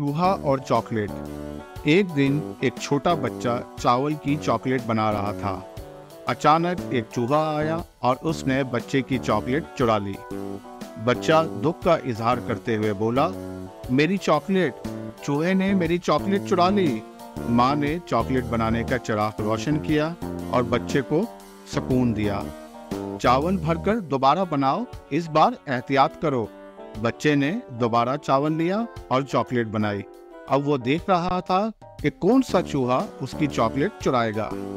चूहा और चॉकलेट। एक दिन एक छोटा बच्चा चावल की चॉकलेट बना रहा था। अचानक एक चूहा आया और उसने बच्चे की चॉकलेट चुरा ली। बच्चा दुख का इजहार करते हुए बोला, मेरी चॉकलेट, चूहे ने मेरी चॉकलेट चुरा ली। माँ ने चॉकलेट बनाने का चिराग रोशन किया और बच्चे को सुकून दिया। चावल भरकर दोबारा बनाओ, इस बार एहतियात करो। बच्चे ने दोबारा चावल लिया और चॉकलेट बनाई। अब वो देख रहा था कि कौन सा चूहा उसकी चॉकलेट चुराएगा।